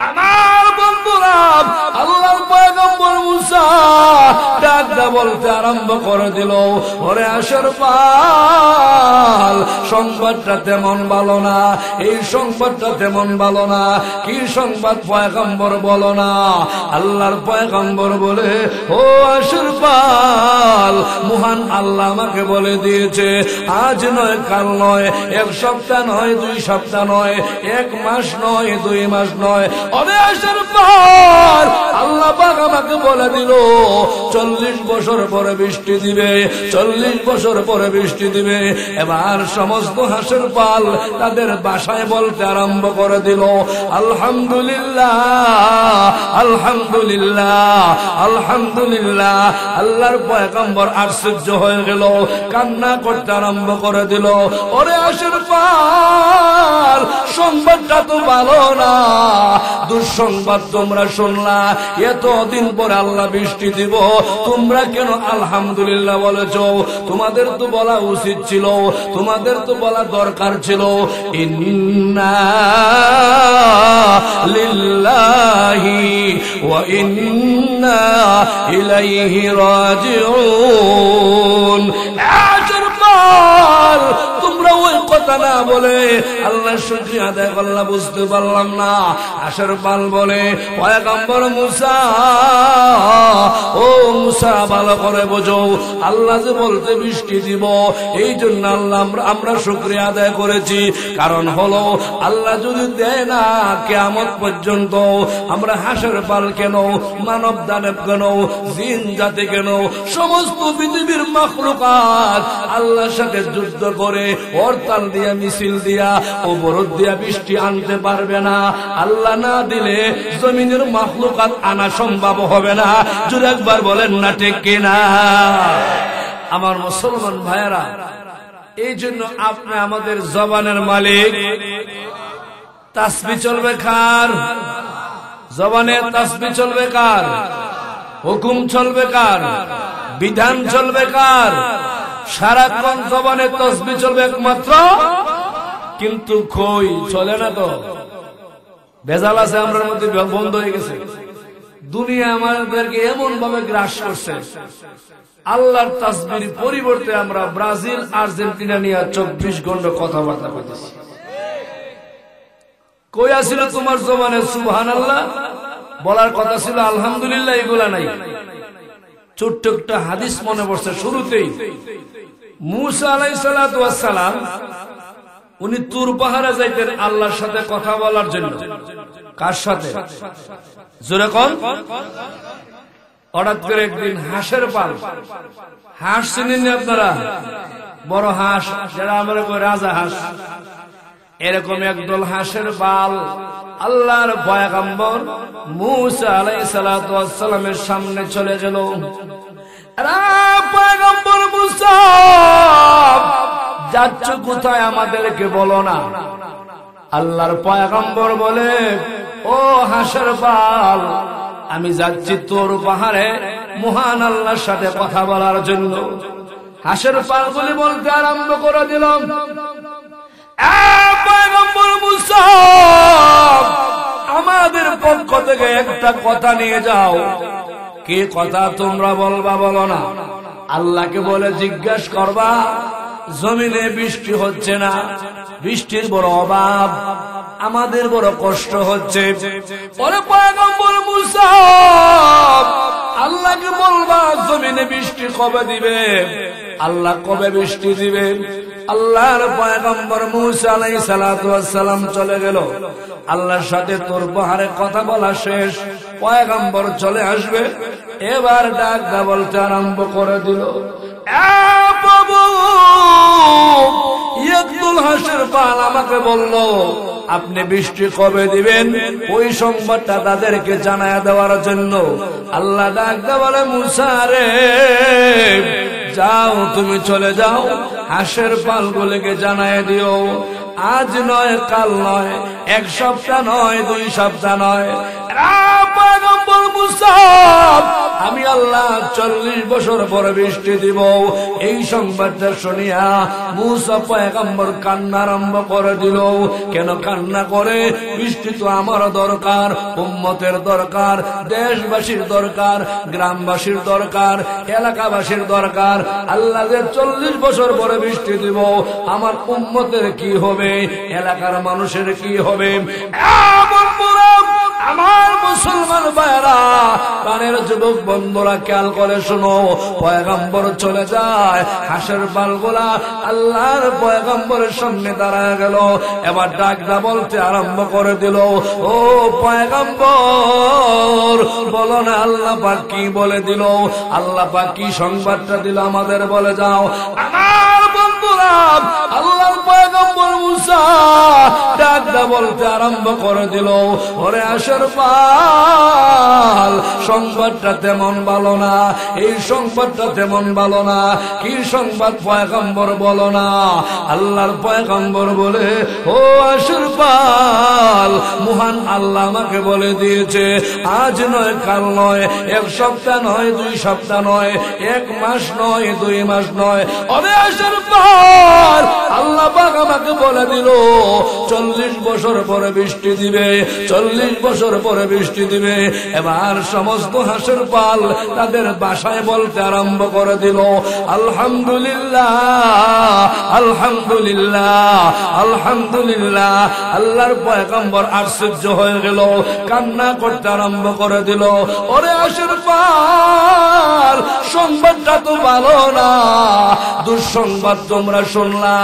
আমার বন্ধুরা আল্লাহর পয়গম্বর মুসা বলতে আরম্ভ করে দিল। ওরে আসর পাল, সংবাদটা তেমন ভালো না। এই সংবাদটা তেমন ভালো না। কি সংবাদ পয়গম্বর বলো না। আল্লাহর পয়গম্বর বলে, ও আসর পাল, মহান আল্লাহ আমাকে বলে দিয়েছে, আজ নয়, কাল নয়, এক সপ্তাহ নয়, দুই সপ্তাহ নয়, এক মাস নয়, দুই মাস নয়। অনেকের পর আল্লাহ পাক আমাকে বলে দিল চল্লিশ বছর পরে বৃষ্টি দিবে, চল্লিশ বছর পরে বৃষ্টি দিবে। এবার সমস্ত হাঁসের পাল তাদের বাসায় বলতে আরম্ভ করে দিল। আলহামদুলিল্লাহ আলহামদুলিল্লাহ আলহামদুলিল্লাহ। আল্লাহর পয়গম্বর আশ্চর্য হয়ে গেল, কান্না করতে আরম্ভ করে দিল। ওরে হাঁসের পাল, সংবাদটা তো ভালো দুঃসংবাদ তোমরা শুনলা। এতদিন পর আল্লাহ বৃষ্টি দিব। তোমরা কেন আলহামদুলিল্লাহ বলেছ? তোমাদের তো বলা উচিত ছিল। তোমাদের তো বলা দরকার ছিল। ইন্না ইন্না ইলাইহি তোমরা ওই কথা না বলে আল্লাহ শুক্রিয়া আদায় করলা বুঝতে পারলাম না। আশার পাল বলে, পয়গম্বর মুসা, ও মুসা, ভালো করে বোঝো। আল্লাহ যে বলতে বৃষ্টি দিব, এই জন্য আল্লাহ আমরা শুক্রিয়া আদায় করেছি। কারণ হলো, আল্লাহ যদি দেয় না কেমত পর্যন্ত আমরা হাঁসের পাল কেন, মানব দানব কেন, জিন জাতি কেন, সমস্ত পৃথিবীর মখলুকাত আল্লাহর সাথে যুদ্ধ করে হরতাল দিয়া, মিছিল দিয়া অবরোধ দিয়া বৃষ্টি আনতে পারবে না। আল্লাহ না দিলে জমিনের মখলুকাত আনা সম্ভব হবে না। যদি একবার বলেন না, ঠিক কিনা? আমার মুসলমান ভাইয়েরা, এই জন্য আপনি আমাদের জবানের মালিক। তাসবি চলবে কার? জবানে তাসবি চলবে কার? হুকুম চলবে কার? বিধান চলবে কার? সারাক্ষণ জবানে তসবি চলবে একমাত্র। কিন্তু খই চলে না তো। ভেজাল আছে আমরা মধ্যে বন্ধ হয়ে গেছে। দুনিয়া আমাদেরকে এমন ভাবে গ্রাস করছে। আল্লাহর তাসবির পরিবর্তে আমরা ব্রাজিল, আর্জেন্টিনা নিয়ে চব্বিশ ঘণ্টা কথাবার্তা বলতেছি কই আসিল তোমার জমানে সুবহান আল্লাহ বলার কথা ছিল, আলহামদুলিল্লাহ, এগুলা নাই। ছোট্ট একটা হাদিস মনে পড়ছে, শুরুতেই। মুসা আলাই উনি তুর পাহাড়ে যাইতেন আল্লাহর সাথে কথা বলার জন্য। কার সাথে? জোরে কন। হঠাৎ করে একদিন হাঁসের পাল। হাঁস চিনেন আপনারা? বড় হাঁস, যারা আমরা রাজা হাঁস। এরকম একদল হাঁসের পাল আল্লাহর পয়াগম্বর মুসা আলাই সালামের সামনে চলে গেল। যাচ্ছ কোথায় আমাদেরকে বলো না? আল্লাহর পয়গম্বর বলে, ও হাঁসের পাল আমি যাচ্ছি তোর পাহাড়ে মহান আল্লাহর সাথে কথা বলার জন্য। হাঁসের পাল বলে বলতে আরম্ভ করে দিলাম আমাদের পক্ষ থেকে একটা কথা নিয়ে যাও। কে কথা তোমরা বলবা বলো না? আল্লাহকে বলে জিজ্ঞাস করবা, জমিনে বৃষ্টি হচ্ছে না? বৃষ্টির বড় অভাব, আমাদের বড় কষ্ট হচ্ছে। পরে আল্লাহকে বলবা, জমিনে বৃষ্টি কবে দিবে? আল্লাহ কবে বৃষ্টি দিবে? আল্লাহর পয়গম্বর মুসা আলাই সালাম চলে গেল। আল্লাহর সাথে তোর পাহাড়ে কথা বলা শেষ। পয়গম্বর চলে আসবে। এবার ডাক দা বলতে আরম্ভ করে দিল। আমাকে বলল, আপনি বৃষ্টি কবে দিবেন? ওই সংবাদটা তাদেরকে জানায় দেওয়ার জন্য। আল্লাহ ডাক দা বলে মুসারে যাও, তুমি চলে যাও। হাঁসের পালগুলিকে জানাই দিও। আজ নয় কাল নয় এক সপ্তাহ নয় দুই সপ্তাহ নয়। আমি আল্লাহ চল্লিশ বছর পরে বৃষ্টি দিব। এই সংবাদটা শুনিয়া মুসা পয়গম্বর কান্না আরম্ভ করে দিল। কেন কান্না করে? বৃষ্টি তো আমার দরকার, উম্মতের দরকার, দেশবাসীর দরকার, গ্রামবাসীর দরকার, এলাকাবাসীর দরকার। আল্লাহ যে চল্লিশ বছর পরে বৃষ্টি দিব, আমার উম্মতের কি হবে? এলাকার মানুষের কি হবে? আমার মুসলমান ভাইরা প্রাণের যুবক বন্ধুরা, খেয়াল করে শোনো, পয়গম্বর চলে যায়, হাঁসের পালগুলা আল্লাহর পয়গম্বরের সামনে দাঁড়ায় গেল, এবার ডাকটা বলতে আরম্ভ করে দিল, ও পয়গম্বর, বলো না আল্লাহ পাক বলে দিল? আল্লাহ পাক সংবাদটা দিল আমাদের বলে যাও। আমার বন্ধুরা, আল্লাহর পয়গম্বর মুসা ডাকটা বলতে আরম্ভ করে দিল, ওরে আসর পাল। সংবাদটা তেমন ভালো না, এই সংবাদটা তেমন ভালো না, কি সংবাদ পয়গম্বর বলো না? আল্লাহর পয়গম্বর বলে, ও আসর পাল, মহান আল্লাহ আমাকে বলে দিয়েছে, আজ নয়, কাল নয়, এক সপ্তাহ নয়, দুই সপ্তাহ নয়, এক মাস নয়, দুই মাস নয়। অবে আসর পাল, আল্লাহ আমাকে বলে দিল, চল্লিশ বছর পরে বৃষ্টি দিবে, চল্লিশ বছর পরে বৃষ্টি দিবে, এবার সমস্ত হাঁসের পাল তাদের বাসায় বলতে আরম্ভ করে দিল। আলহামদুলিল্লাহ আলহামদুলিল্লাহ আলহামদুলিল্লাহ। আল্লাহর পয়গম্বর আশ্চর্য হয়ে গেল, কান্না করতে আরম্ভ করে দিল। ওরে হাঁসের পাল, সংবাদটা তো ভালো না, দুঃসংবাদ তোমরা শুনলা,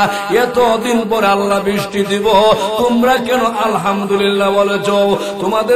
এতদিন পরে আল্লাহ বৃষ্টি দিব, তোমরা কেন আলহামদুলিল্লাহ বলেছ? তোমাদের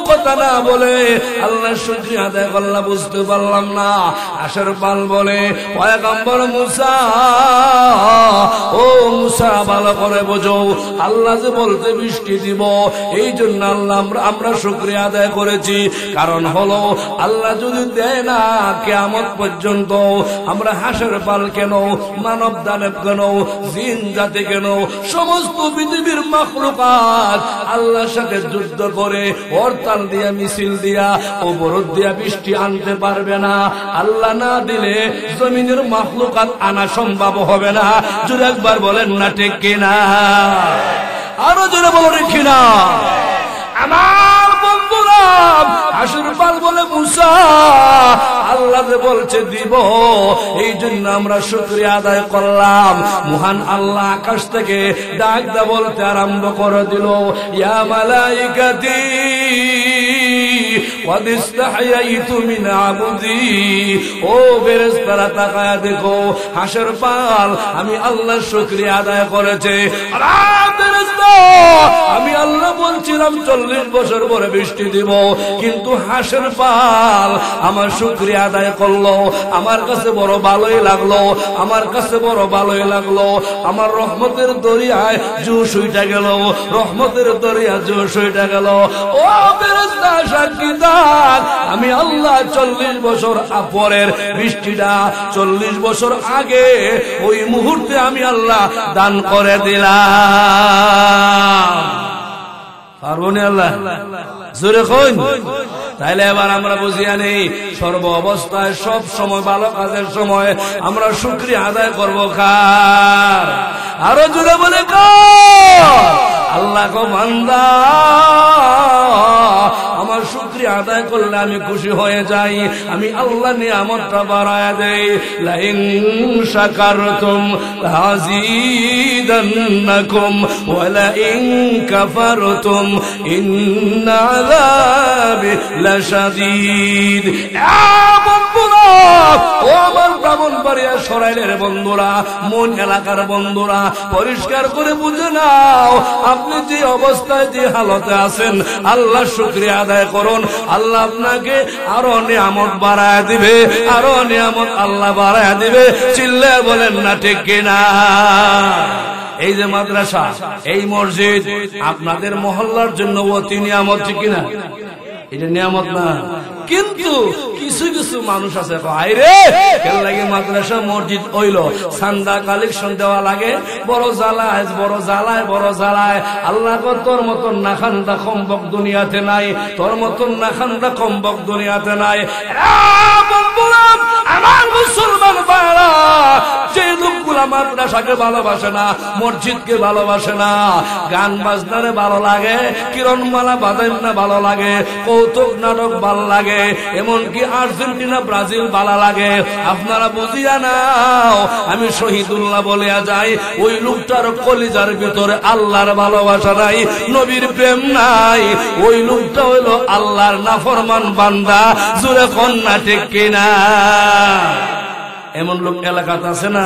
কথা না বলে আল্লাহ শুক্রিয়া আদায় করলাম বুঝতে পারলাম না। আশার পাল বলে, পয়গম্বর মুসা, ও মুসা, ভালো করে বোঝো, আল্লাহ যে বলতে বৃষ্টি দিব এই জন্য আল্লাহ আমরা শুক্রিয়া আদায় করেছি। কারণ হলো, আল্লাহ যদি দেয় না কেমন পর্যন্ত আমরা হাঁসের পাল কেন, মানব দানব কেন, জিন জাতি কেন, সমস্ত পৃথিবীর মখলুকাত আল্লাহর সাথে যুদ্ধ করে হরতাল দিয়া, মিছিল দিয়া, অবরোধ দিয়া বৃষ্টি আনতে পারবে না। আল্লাহ না দিলে জমিনের মখলুকাত আনা সম্ভব হবে না। জোরে একবার বলেন না, ঠিক কিনা? আরও জোরে বলেন কিনা? আমার বন্ধুরা বলে মুসা আল্লাহ বলছে দিব। এই জন্য আমরা শুক্রিয়া আদায় করলাম। মহান আল্লাহ আকাশ থেকে ডাক দা বলতে আরম্ভ করে দিল। ইয়া মালাইকাতি قد استحييت من عبدي ও ফেরেশতারা তাকায়া দেখো হাসের পাল আমি আল্লাহর শুকরিয়া আদায় করেছে আমি আল্লাহ বলছিলাম চল্লিশ বছর পরে বৃষ্টি দিব কিন্তু হাঁসের পাল আমার শুক্রিয়া আদায় করলো আমার কাছে বড় ভালোই লাগলো আমার কাছে বড় ভালোই লাগলো আমার রহমতের দরিয়ায় জুস উইটা গেল রহমতের দরিয়া জুস উইটা গেল ও বেরস্তা সাক্ষী দান আমি আল্লাহ চল্লিশ বছর পরের বৃষ্টিটা চল্লিশ বছর আগে ওই মুহূর্তে আমি আল্লাহ দান করে দিলাম। পারব আল্লাহ? জোরে তাইলে এবার আমরা বুঝিয়া নেই সর্ব অবস্থায় সব সময় ভালো কাজের সময় আমরা শুক্রিয়া আদায় করব কার? আরও জুড়ে বলে আল্লাহ কো বান্দা আমার শুক্রিয়া আদায় করলে আমি খুশি হয়ে যাই। আমি আল্লাহ নিয়ামতটা বাড়ায় দেই। লাইন শাকারতুম হাজিদান্নাকুম ওয়ালা ইন কাফারতুম ইন্না আযাবি লাশাদীদ। বন্ধুরা, ও আমার ব্রাহ্মণ বাড়িয়া সরাইলের বন্ধুরা, মন এলাকার বন্ধুরা, পরিষ্কার করে বুঝে নাও, আপনি যে অবস্থায় যে হালতে আছেন, আল্লাহ শুক্রিয়া আদায় করুন, আল্লাহ আপনাকে আরও নিয়ামত বাড়ায় দিবে, আরও নিয়ামত আল্লাহ বাড়ায় দিবে। চিল্লে বলেন না ঠিক কিনা? এই যে মাদ্রাসা, এই মসজিদ, আপনাদের মহল্লার জন্য অতি নিয়ামত, ঠিক কিনা? এটা নিয়ামত না। কিন্তু কিছু কিছু মানুষ আছে আইরে, কেন লাগে মাদ্রাসা, মসজিদ? হইল, সান্দা কালেকশন দেওয়া লাগে, বড় জ্বালায় বড় জ্বালায় বড় জ্বালায়। আল্লাহ তোর মতন না খান্দা কম্বক দুনিয়াতে নাই, তোর মতন না খান্দা কম্বক দুনিয়াতে নাই। আমার মুসলমান ভাইরা যে লোকগুলা মাদ্রাসাকে ভালোবাসে না, মসজিদকে ভালোবাসে না, গান বাজনারে ভালো লাগে, কিরণমালা বাদাম না ভালো লাগে, কৌতুক নাটক ভালো লাগে, এমনকি আর্জেন্টিনা, ব্রাজিল বালা লাগে। আপনারা বুঝিয়া নাও, আমি শহীদুল্লাহ বলিয়া যাই, ওই লোকটার কলিজার ভিতরে আল্লাহর ভালোবাসা নাই, নবীর প্রেম নাই। ওই লোকটা হইল আল্লাহর নাফরমান বান্দা জুড়ে কন্যা ঠিক কিনা? এমন লোক এলাকাতে আছে না?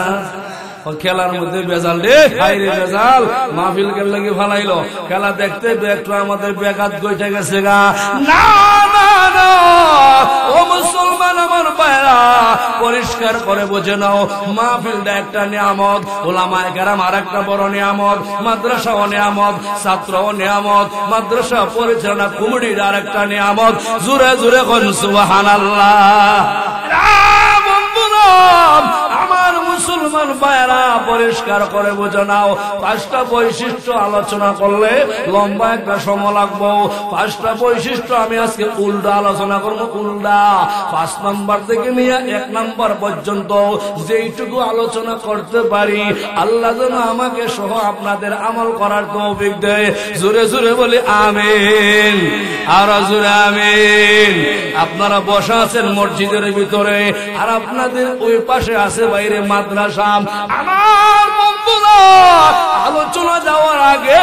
খেলার মধ্যে বেজাল রে, হাইরে বেজাল মাহফিল কে লাগি ফালাইলো খেলা দেখতে একটু আমাদের বেকাত গইটা গেছে গা। না না না। ও মুসলমান আমার বাইরা পরিষ্কার করে বুঝে নাও, মাহফিলটা একটা নিয়ামত ওলামায় কেরাম আর একটা বড় নিয়ামত মাদ্রাসা ও নিয়ামত ছাত্র ও নিয়ামত, মাদ্রাসা পরিচালনা কুমড়ির আর একটা নিয়ামত। জুড়ে জুড়ে কোন সুবাহান আমার মুসলমান ভাইরা পরিষ্কার করে বুঝে নাও। পাঁচটা বৈশিষ্ট্য আলোচনা করলে লম্বা একটা সময় লাগবো। পাঁচটা বৈশিষ্ট্য আমি আজকে উল্টা আলোচনা করব, উল্টা। পাঁচ নাম্বার থেকে নিয়ে এক নাম্বার পর্যন্ত যেইটুকু আলোচনা করতে পারি, আল্লাহ যেন আমাকে সহ আপনাদের আমল করার তৌফিক দেয়। জোরে জোরে বলি, আমিন। আর জোরে, আমিন। আপনারা বসা আছেন মসজিদের ভিতরে, আর আপনাদের ওই পাশে আছে বাইরে মাদ্রাসা আমার বন্ধুরা আলোচনা যাওয়ার আগে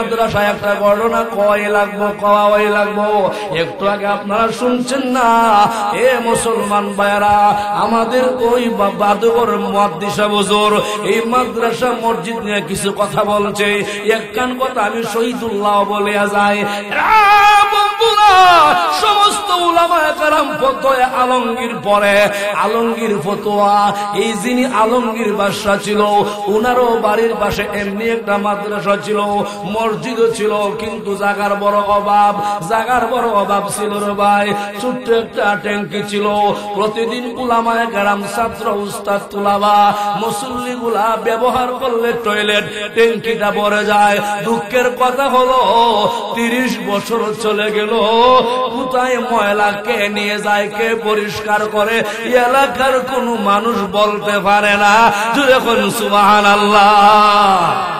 মাদ্রাসায় একটা ঘটনা কয় লাগবো লাগবো। একটু আগে আপনারা শুনছেন না? এ মুসলমান আমাদের ওই এই মাদ্রাসা, মসজিদ নিয়ে কিছু কথা বলছে। কথা আমি শহীদুল্লাহ বলে বন্ধুরা, সমস্ত আলমগীর পরে আলমগীর ফতোয়া, এই যিনি আলমগীর বাদশা ছিল, উনারও বাড়ির পাশে এমনি একটা মাদ্রাসা ছিল। মসজিদও ছিল, কিন্তু জাগার বড় অভাব, জাগার বড় অভাব ছিল রে ভাই। ছোট্ট একটা ট্যাঙ্কি ছিল, প্রতিদিন উলামায়ে কারাম, ছাত্র, উস্তাদ, তুলাবা মুসল্লি গুলা ব্যবহার করলে টয়লেট ট্যাঙ্কিটা ভরে যায়। দুঃখের কথা হলো, তিরিশ বছর চলে গেল, কোথায় ময়লা কে নিয়ে যায়, কে পরিষ্কার করে? এলাকার কোনো মানুষ বলতে পারে না। জুড়ে কোন সুবাহান আল্লাহ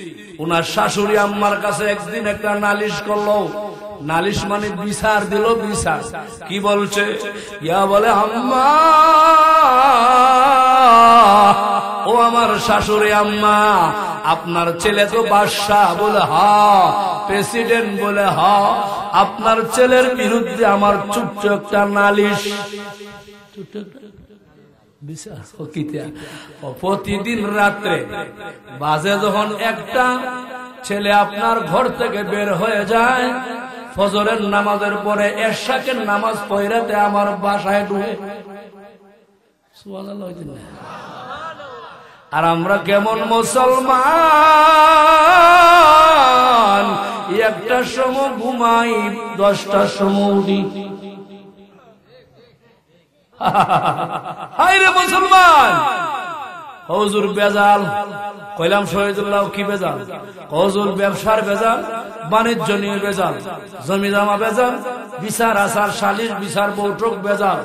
ওনার শাশুড়ি আম্মার কাছে একদিন একটা নালিশ করল। নালিশ মানে বিচার দিল, বিচার। কি বলছে? ইয়া বলে, আম্মা, ও আমার শাশুড়ি আম্মা, আপনার ছেলে তো বাদশাহ বলে, হ, প্রেসিডেন্ট বলে, হ, আপনার ছেলের বিরুদ্ধে আমার ছোট্ট একটা নালিশ একটা বিশ্বাস ও কিতা? ও প্রতিদিন রাত্রে বাজে যখন একটা, ছেলে আপনার ঘর থেকে বের হয়ে যায়, ফজরের নামাজের পরে এরশাকের নামাজ পয়রাতে আমার বাসায় ঢুকে? আর আমরা কেমন মুসলমান? একটার সময় ঘুমাই, দশটার সময় উঠি। হাই রে মুসলমান। হজুর বেজাল। কইলাম শহীদুল্লাহ, কি বেজাল? হজুর ব্যবসার বেজাল, বাণিজ্য নিয়ে বেজাল জমি জমা বেজাল, বিচার আসার সালিশ বিচার বৈঠক বেজাল।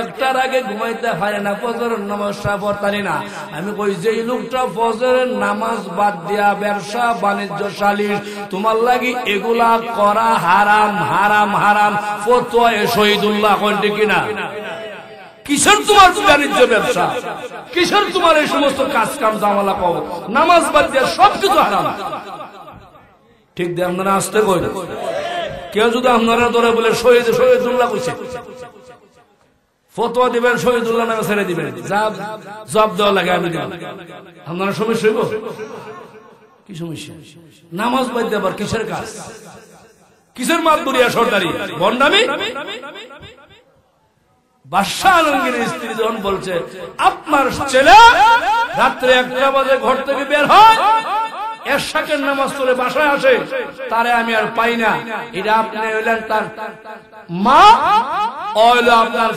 একটার আগে ঘুমাইতে পারে না, ফজরের নামাজটা পড়তারি না। আমি কই, যেই লোকটা ফজরের নামাজ বাদ দিয়া ব্যবসা, বাণিজ্য, সালিশ, তোমার লাগি এগুলা করা হারাম হারাম হারাম। ফতোয় শহীদুল্লাহ, কন্টি কিনা? কিসের তোমার বাণিজ্য ব্যবসা? কিসের তোমার এই সমস্ত কাজ কাম জামালা পাও? নামাজ বাদ দিয়ে সব কিছু হারাম। ঠিক দিয়ে আপনারা আসতে কই? কেউ যদি আপনারা ধরে বলে শহীদ শহীদুল্লাহ কইছে। ফতোয়া দিবেন, শহীদুল্লাহ নামে ছেড়ে দিবেন। যা জব দেওয়া লাগে, আমি দিব। আপনারা সমস্যা হইব? কি সমস্যা? নামাজ বাদ আবার কিসের কাজ? কিসের মাতবুরিয়া সরকারি? বন্ডামি? বাদশাহ স্ত্রী বলছে, আপনার ছেলে রাত্রে একটা বাজে নামাজ বাসায় আসে, তারে আমি আর পাই না। মা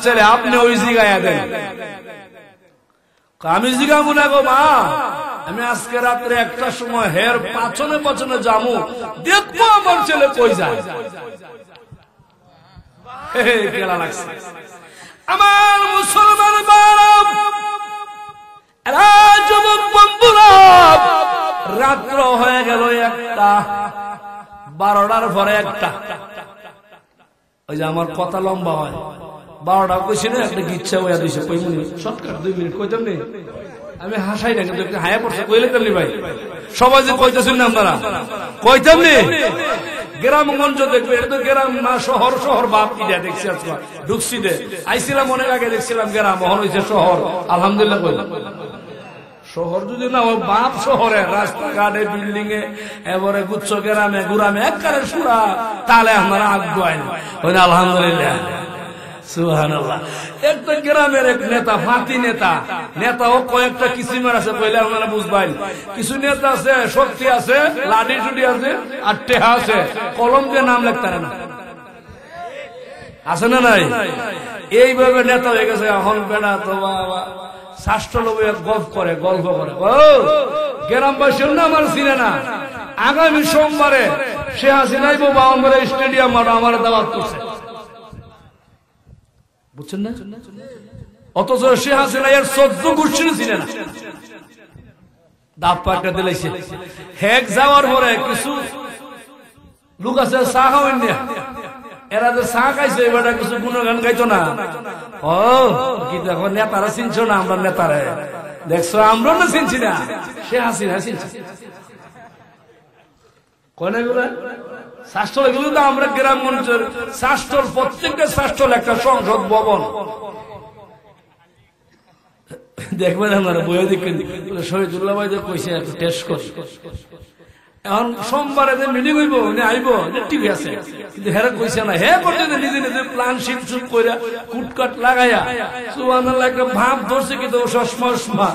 ছেলে, আপনি ওই দেন। আমি জিগাবো না গো মা, আমি আজকে রাত্রে একটা সময় হের পাছনে পাছনে যামু, দেখব আমার ছেলে কই যায়। লাগছে। আমার মুসলমান এরা যুবক বন্ধুরা, রাত্র হয়ে গেল একটা, বারোটার পরে একটা। ওই যে আমার কথা লম্বা হয়। বারোটা কইছি না, একটা গিচ্ছা হইয়া দিছে। কই মিনিট শর্টকাট, দুই মিনিট, কইতাম নি? আমি হাসাই না কিন্তু হায়া পড়ছে, কইলে কেমনি ভাই? সবাই যে কইতেছেন না আপনারা? কইতাম নি? গ্রামগঞ্জ দেখবে এটা তো গ্রাম না, শহর শহর, বাপ কি দেয়া? দেখছি আজকে। ঢুকছি দে। অনেক আগে, দেখছিলাম গ্রাম হয়েছে শহর। আলহামদুলিল্লাহ শহর যদি না বাপ শহরে, রাস্তাঘাটে বিল্ডিং এ, এবারে গুচ্ছ গ্রামে, গুরামে, একবারে সুরা, তাহলে আমরা ওই আলহামদুলিল্লাহ। এইভাবে নেতা হয়ে গেছে, এখন বেড়া তো বাবা। গল্প করে গল্প করে। না আমার চিনে না। আগামী সোমবারে সে হাসিনাই বাউন্ডারে স্টেডিয়াম মাঠে আমার দাওয়াত করছে। বুঝছেন না? অথচ সে হাসিনা এর চোদ্দ গোষ্ঠীর ছিল না। দাপ পাটটা দিলেছে হেক যাওয়ার পরে কিছু লোক আছে, চা খাওয়েন এরা যে চা খাইছে এবারটা কিছু গুণগান গাইতো না। ও, কি দেখো, নেতারা চিনছো না আমরা নেতারা? দেখছ আমরা না চিনছি না। সে হাসিনা চিনছি। এগুলো তো আমরা গ্রাম প্রত্যেকটা ভবন। দেখবেন আপনারা বইয়ে দেখবেন শহীদুল্লাহ ভাই কইছে, একটু টেস্ট করি। এখন সোমবারে যে মিটিং হইব উনি আইব টিভি আছে। কিন্তু হেরা কইছে না, হে করতে নিজে নিজে শুট করে কুটকাট লাগাইয়া, সুবহানাল্লাহ, একটা ভাব ধরছে কিন্তু সসমা উসমা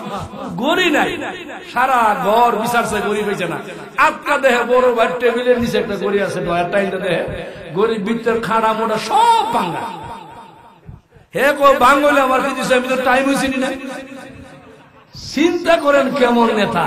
গড়ি নাই। সারা ঘর বিচারছে না। আটকা দেহে, বড় ভাই টেবিলের নিচে একটা গড়ি আছে দেহে। গড়ির ভিতর খাড়া মোটা সব ভাঙ্গা। হে কো বাঙ্গলে আমার কি দিছে আমি তো টাইম হয়েছি না। চিন্তা করেন কেমন নেতা।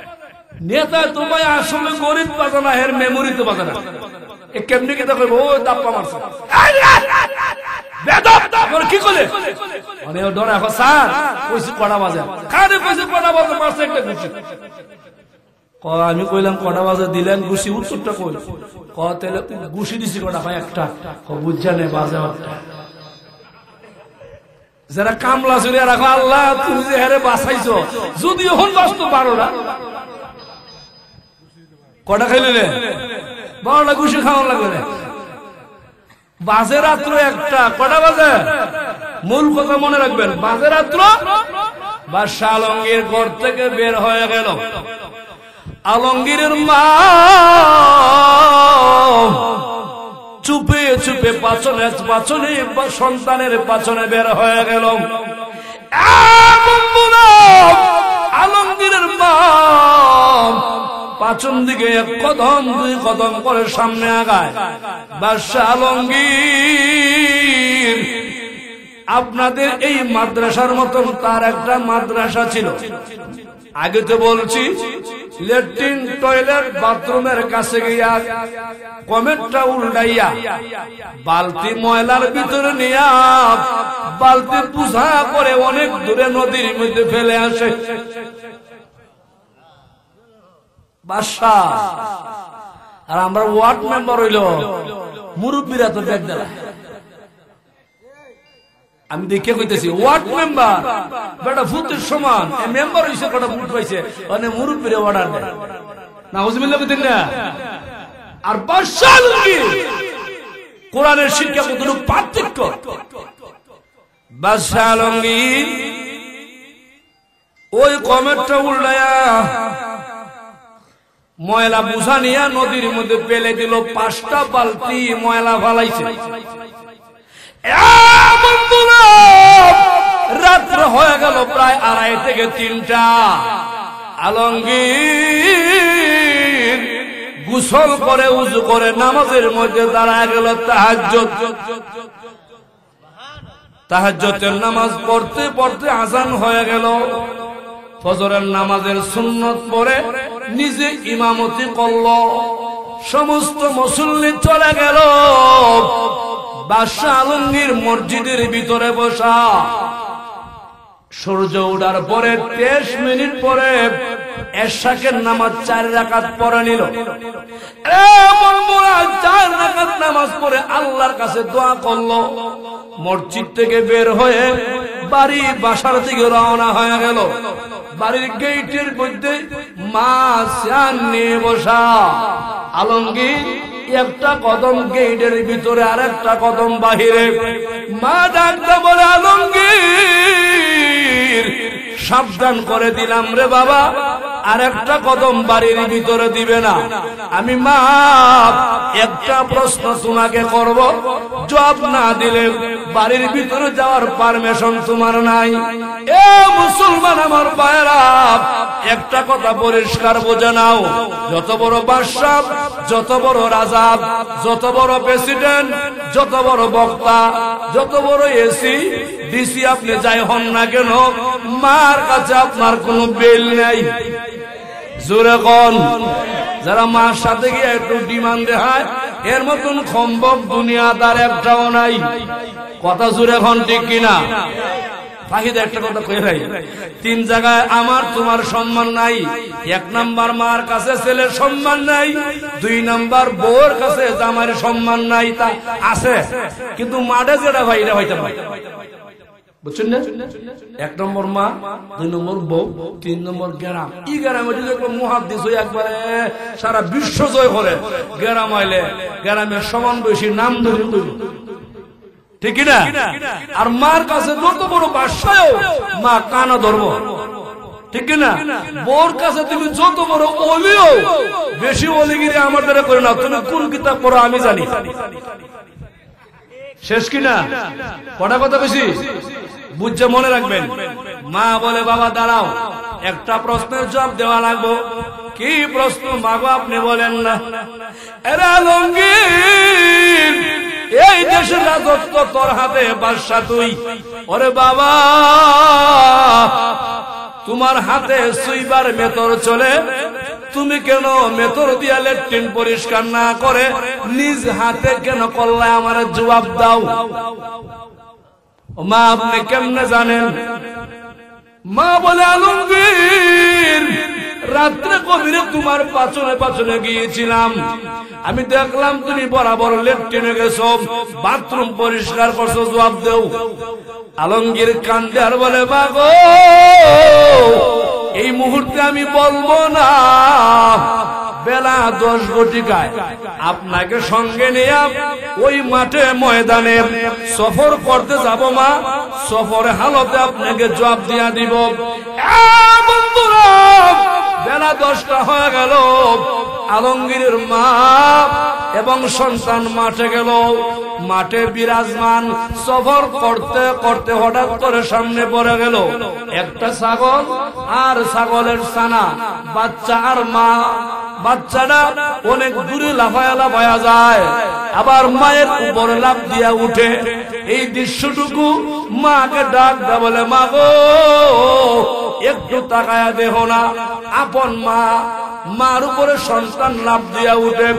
নেতা তোমায় আসলে গরিব বাজে না হের মেমোরিতে বাজে না। কেমনি কেটে কইব ও দাপ্পা মারছে। কি মানে বাজে। বাজে? ক, আমি কইলাম কটা বাজে, দিলেন গুছি উত্তরটা কই? ক, তাহলে গুছি দিছি কটা ভাই, একটা। ক বুঝছা নেই বাজে যারা কামলা চুরিয়া রাখো, আল্লাহ, তুমি যে হেরে বাঁচাইছো যদি এখন বাঁচতো বারোটা কটা খাইলে বারোটা ঘুষি খাওয়া লাগবে বাজে রাত্র একটা। কটা বাজে? মূল কথা মনে রাখবেন। বাজে রাত্র? বা আলঙ্গীর ঘর থেকে বের হয়ে গেল। আলমগীরের মা চুপে চুপে পাচনে পাচনে সন্তানের পাচনে বের হয়ে গেল। আলমগীরের মা পাচন দিকে এক কদম, দুই কদম করে সামনে আগায়। বাদশাহ আলমগীর, আপনাদের এই মাদ্রাসার মতন তার একটা মাদ্রাসা ছিল। আগে তো বলছি, লেট্রিন টয়লেট বাথরুমের কাছে গিয়া কমেটটা উল্টাইয়া, বালতি ময়লার ভিতরে নিয়া বালতি পূজা করে অনেক দূরে নদীর মধ্যে ফেলে আসে। বাদশাহ। আর আমরা ওয়ার্ড মেম্বার হইল মুরব্বীরা তো ব্যাগ আমি দেখে কইতেছি, ওয়ার্ড মেম্বার, বেটা ভূতের সমান মেম্বার হইছে কটা ভূত পাইছে মানে মুরব্বীরে অর্ডার দেয়। না হুজমিল্লা বুঝলেন না? আর বাদশাহ কি কোরআনের শিক্ষা কতটুকু পার্থক্য? বাদশাহ আলমগীর ওই কমেটটা উল্টায়া ময়লা বুঝা নিয়া নদীর মধ্যে পেলে দিল পাঁচটা বালতি ময়লা ফালাইছে। রাত্র হয়ে গেল প্রায় আড়াই থেকে তিনটা। আলঙ্গীর গুসল করে, উজু করে নামাজের মধ্যে দাঁড়ায় গেল তাহাজ্জত তাহাজ্জতের নামাজ পড়তে পড়তে আজান হয়ে গেল। ফজরের নামাজের সুন্নত পরে নিজে ইমামতি করল। সমস্ত মুসল্লি চলে গেল। বাদশাহ আলমগীর মসজিদের ভিতরে বসা। সূর্য উঠার পরে তেইশ মিনিট পরে এশাকের নামাজ চার রাকাত পরে নিল। চার রাকাত নামাজ পড়ে আল্লাহর কাছে দোয়া করল। মসজিদ থেকে বের হয়ে বাড়ি বাসার দিকে রওনা হয়ে গেল। বাড়ির গেটের মধ্যে নিয়ে বসা। আলমগীর, একটা কদম গেটের ভিতরে আর একটা কদম বাহিরে। মা ডাকতে বলে, আলমগীর, সাবধান করে দিলাম রে বাবা। আর একটা কদম বাড়ির ভিতরে দিবে না। আমি মা একটা প্রশ্ন তোমাকে করব। জবাব না দিলে বাড়ির ভিতরে যাওয়ার পারমিশন তোমার নাই। এ মুসলমান আমার পায়রা একটা কথা পরিষ্কার বোঝে নাও। যত বড় বাদশাহ, যত বড় রাজা, যত বড় প্রেসিডেন্ট যত বড় বক্তা, যত বড় এসি ডিসি আপনি যাই হন না কেন, মার কাছে আপনার কোনো বেল নেই। জোরে কন, যারা মার সাথে গিয়ে একটু ডিমান্ড দেখায় এর মতন সম্ভব দুনিয়া তার একটাও নাই। কথা জুড়ে এখন ঠিক কিনা? ফাহিদ, একটা কথা কয়ে ভাই? তিন জায়গায় আমার তোমার সম্মান নাই, এক নাম্বার মার কাছে ছেলের সম্মান নাই, দুই নাম্বার বউর কাছে জামার সম্মান নাই, তা আছে। কিন্তু মাঠে যেটা ভাই, এটা হইতে পারে। বুঝছেন না? এক নম্বর মা, দুই নম্বর বউ, তিন নম্বর গ্রাম ই গ্রামে যদি মহাদিস হয়ে একবারে সারা বিশ্ব জয় করে আইলে সমান নাম ধরে ঠিক না আর মার কাছে যত বড় বাসায় মা কানা ধরবো। ঠিক না বোর কাছে তুমি যত বড় অলিও, বেশি অলিগিরি আমার দ্বারা করে না তুমি কোন কিতাব পড়ো আমি জানি। শেষ কিনা কটা কথা বেশি বুঝছে, মনে রাখবেন। মা বলে, বাবা, দাঁড়াও, একটা প্রশ্নের জবাব দেওয়া লাগবো। কি প্রশ্ন? মাগো আপনি বলেন না। এরা লঙ্গির এই দেশের রাজত্ব তোর হাতে, বাদশা তুই। ওরে বাবা, তোমার হাতে সুইবার মেতর চলে। তুমি কেন মেতর দিয়া লেট্রিন পরিষ্কার না করে, নিজ হাতে কেন করলে আমার জবাব দাও? মা, আপনি কেমনে জানেন? মা বলে, আলমগীর, রাত্রে কবির তোমার পাচনে পাচনে গিয়েছিলাম। আমি দেখলাম তুমি বরাবর লেট্রিনে গেছো, বাথরুম পরিষ্কার করছ, জবাব দেও। আলমগীর কান্দে আর বলে, বাগো, এই মুহূর্তে আমি বলব না বেলা দশ বটিকায়। আপনাকে সঙ্গে নিয়ে ওই মাঠে ময়দানে সফর করতে যাব মা। সফরে হালতে আপনাকে জবাব দিয়া দিব। বন্ধুরা বেলা দশটা হয়ে গেল, আলমগীরের মা এবং সন্তান মাঠে গেল। মাঠে বিরাজমান, সফর করতে করতে হঠাৎ করে সামনে পড়ে গেল। একটা ছাগল আর ছাগলের সানা বাচ্চা আর মা। বাচ্চাটা অনেক দূরে লাফায়া লাফায়া যায়, আবার মায়ের উপরে লাভ দিয়া উঠে। এই দৃশ্যটুকু মাকে ডাক দা বলে, মা গো একটু তাকায়া দেহ না। আপন মা, মার উপরে সন্তান লাভ দিয়া উঠে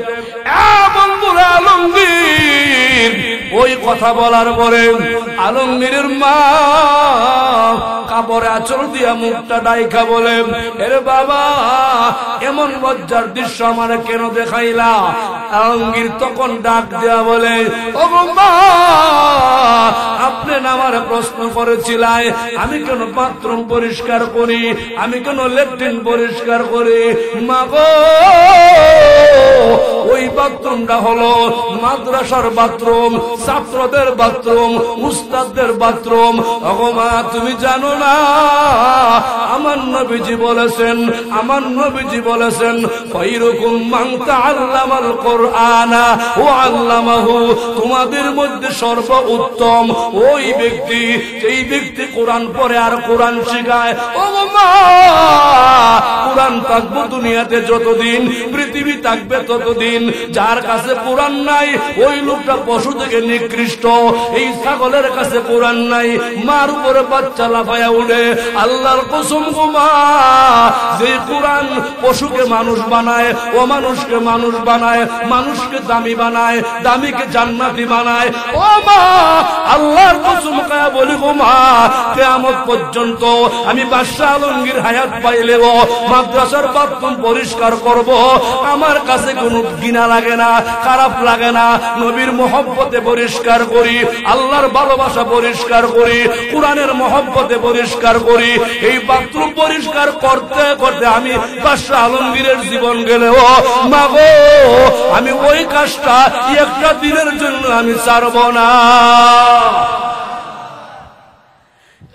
আলমগীর! ওই কথা বলার পরে আলমগীরের মা কাপড়ে আচর দিয়া মুখটা ডাইকা বলে, এর বাবা, এমন লজ্জার দৃশ্য আমার কেন দেখাইলা? আলমগীর তখন ডাক দেয়া বলে, ও মা আপনি আমার প্রশ্ন করেছিলেন আমি কেন বাথরুম পরিষ্কার করি, আমি কেন লেট্রিন পরিষ্কার করি। মা গো ওই বাথরুমটা হলো মাদ্রাসার বাথরুম, ছাত্রদের বাথরুম, উস্তাদদের বাথরুম। অগমা তুমি জানো না, আমার নবীজি বলেছেন, আমার নবীজি বলেছেন কইরকম মাংতা আল্লামাল কোরআনা, ও আল্লামাহু। তোমাদের মধ্যে সর্ব উত্তম ওই ব্যক্তি এই ব্যক্তি কোরআন পড়ে আর কোরআন শেখায়, ও কোরআন থাকব দুনিয়াতে যতদিন, পৃথিবী থাকবে ততদিন। যার কাছে কোরআন নাই, ওই লোকটা পশু থেকে নিকৃষ্ট। এই ছাগলের কাছে কোরআন নাই, মার উপরে বাচ্চা লাফায়া উঠে। আল্লাহর যে কোরআন পশুকে মানুষ বানায় ও মানুষকে মানুষ বানায়, মানুষকে দামি বানায়, দামিকে জান্নাতি বানায়। ও মা, আল্লাহর কায়া বলি পর্যন্ত আমি আলমগীর হায়াত পাইলেও মাদ্রাসার বাথরুম পরিষ্কার করব। আমার কাছে কোনো লাগে না, খারাপ লাগে না। নবীর মহব্বতে পরিষ্কার করি, আল্লাহর ভালোবাসা পরিষ্কার করি, কোরআনের মহব্বতে পরিষ্কার করি। এই বাথরুম পরিষ্কার করতে করতে আমি বাদশাহ আলমগীরের জীবন গেলেও, মাগো, আমি ওই কাজটা একটা দিনের জন্য আমি ছাড়ব না।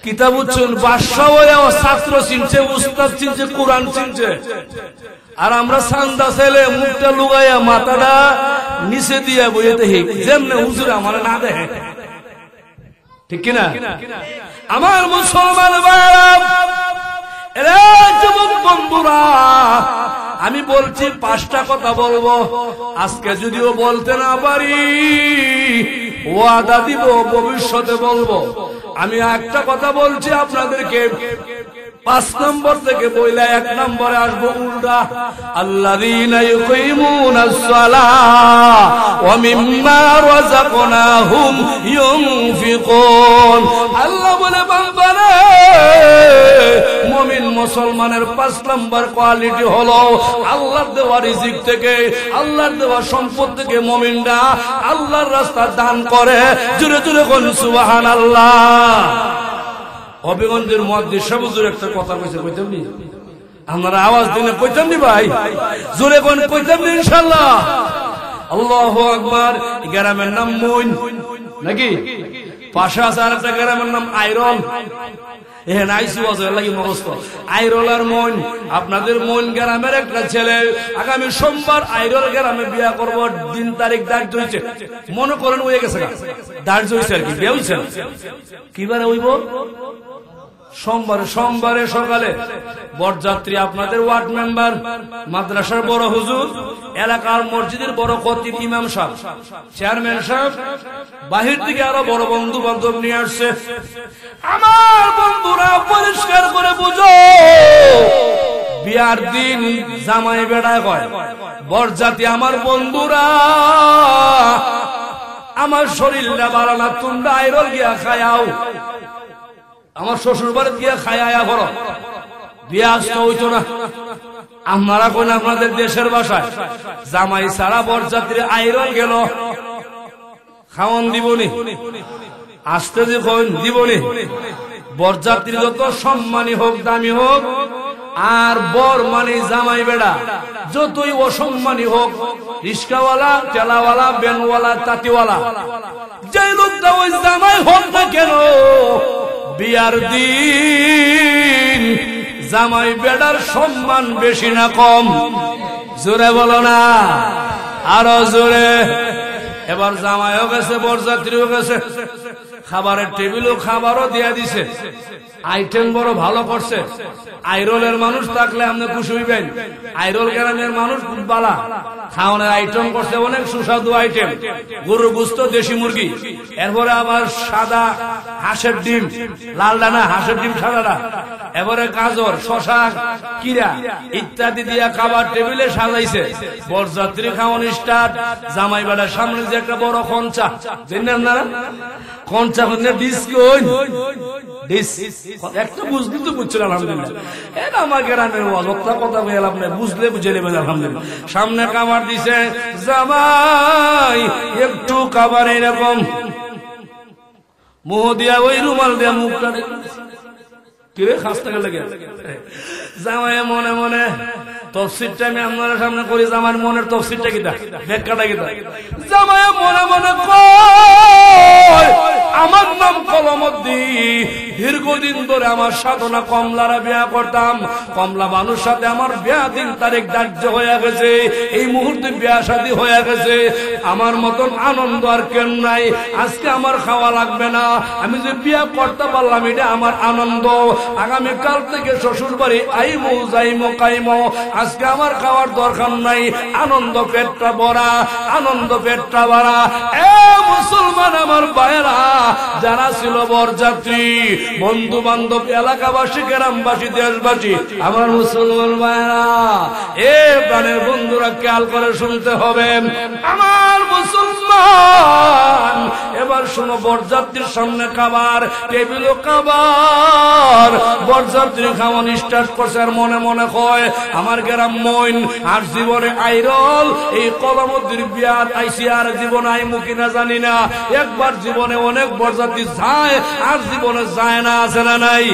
কিতাব উচ্চন বাদশাহ ছাত্র চিনছে, উস্তাদ চিনছে, কোরআন চিনছে। আর আমরা সান্দা ছেলে, মুখটা লুগাইয়া মাথাটা নিচে দিয়া বইয়ে দেখি, যেমনে হুজুর আমার না দেখে। ঠিক কিনা? আমার মুসলমান বন্ধুরা আমি বলছি পাঁচটা কথা বলব। আজকে যদিও বলতে না পারি, ওয়াদা দিব, ভবিষ্যতে বলব। আমি একটা কথা বলছি আপনাদেরকে। পাঁচ নম্বর থেকে বইলা এক নম্বরে আসব উল্টা। ইউনফিকুন। আল্লাহ বলে মুমিন মুসলমানের পাঁচ নম্বর কোয়ালিটি হলো আল্লাহর দেওয়া রিজিক থেকে, আল্লাহর দেওয়া সম্পদ থেকে মুমিনরা আল্লাহর রাস্তা দান করে। জোরে জোরে কোন, সুবহানাল্লাহ। হবিগঞ্জের মধ্যে সবুজুর একটা কথা কইছে, কইতাম নি? আপনারা আওয়াজ দিনে কইতাম নি ভাই? জোরে কোন কইতাম নি ইনশাল্লাহ আল্লাহ আকবার গ্রামের নাম মইন। নাকি? পাশে আছে আর একটা গ্রামের নাম আইরন। এখানে আইসি বাজার লাগি মগস্ত আইরলার মন আপনাদের মন গ্রামের একটা ছেলে। আগামী সোমবার আইরল গ্রামে বিয়া করব, দিন তারিখ দাঁড় হয়েছে মনে করেন হয়ে গেছে দাঁড় হয়েছে আর কি, বিয়ে হয়েছে কিবারে হইব সোমবারে সোমবারে সকালে। বরযাত্রী আপনাদের ওয়ার্ড মেম্বার, মাদ্রাসার বড় হুজুর, এলাকার মসজিদের বড় কতিব ইমাম সাহেব। চেয়ারম্যান সাহেব, বাহির থেকে আরও বড় বন্ধু বান্ধব নিয়ে আসছে। আমার বন্ধুরা পরিষ্কার করে বুঝো। বিয়ার দিন জামাই বেড়ায় কয় বরজাতি আমার বন্ধুরা, আমার শরীরটা বাড়ানা তুন্ডা আইরল গিয়া খায়াও। আমার শ্বশুর বাড়ি দিয়ে খায় আয়া করো। বিয়ে আসতে হইতো না। আপনারা কোন আপনাদের দেশের বাসায় জামাই সারা বরযাত্রী আইরন গেল। খাওয়ান দিবনি। আসতে যে দিবনি। বরযাত্রী যত সম্মানী হোক, দামি হোক, আর বর মানে জামাই বেড়া, যতই অসম্মানী হোক, রিস্কাওয়ালা টেলাওয়ালা বেনওয়ালা, তাঁতিওয়ালা যে লোকটা ওই জামাই হোক না কেন বিয়ার দিন জামাই বেড়ার সম্মান বেশি না কম। জোরে বলো না। আরও জোরে। এবার জামাইও গেছে, বরযাত্রীও গেছে। খাবারের টেবিলও খাবারও দিয়া দিছে। আইটেম বড় ভালো করছে। আইরলের মানুষ থাকলে আপনি খুশি হইবেন। আইরল গ্রামের মানুষ খুব বালা। খাওয়ানোর আইটেম করছে অনেক সুস্বাদু আইটেম। গরু গুস্ত, দেশি মুরগি। এরপরে আবার সাদা হাঁসের ডিম। লাল ডানা হাঁসের ডিম সাদাটা এবারে গাজর শশা কিরা ইত্যাদি দিয়া খাবার টেবিলে সাজাইছে। বরযাত্রী খাওয়ান স্টার্ট জামাই বেড়ার সামনে একটা বড় খঞ্চা খঞ্চা একটা বুঝলি তো বুঝছেন আলহামদুলিল্লাহ। এটা আমার গ্রামের অযথা কথা না বুঝলে বুঝে নেবেন, আলহামদুলিল্লাহ। সামনে কাবার দিছে জামাই, একটু কাবার এরকম। মোহ দিয়া ওই রুমাল দিয়া মুখটা কিরে খাসতে গেলে জামাই মনে মনে আমার নাম কলমদ্দি দীর্ঘদিন ধরে আমার সাধনা কমলারা বিয়া করতাম। কমলা মানুষ সাথে আমার বিয়া দিন তারিখ ধার্য হয়ে গেছে। এই মুহূর্তে বিয়া শাদী হয়ে গেছে। আমার মতন আনন্দ আর কেন নাই। আজকে আমার খাওয়া লাগবে না। আমি যে বিয়া করতে পারলাম, এটা আমার আনন্দ। আগামী কাল থেকে শ্বশুর বাড়ি আইমো, যাইমো, কাইমো। আজকে আমার খাওয়ার দরকার নাই। আনন্দ পেটটা ভরা, আনন্দ পেটটা ভরা। এ মুসলমান আমার ভাইয়েরা, যারা ছিল বরযাত্রী বন্ধু বান্ধব এলাকাবাসী, গ্রামবাসী, দেশবাসী, আমার মুসলমান ভাইয়েরা, এ প্রাণের বন্ধুরা খেয়াল করে শুনতে হবে। আমার মুসলমান, এবার শোনো, বরযাত্রীর সামনে খাবার, টেবিল খাবার। বরযাত্রী খাওয়ান স্টার্ট করছে আর মনে মনে কয়, আমার গ্রাম মইন, আর জীবনে আইরল। এই কলমদ্দির বিয়াত আইসি আর জীবন আইমু কিনা জানি না। একবার জীবনে অনেক বরযাত্রী যায়, আর জীবনে যায় না, আছে না নাই?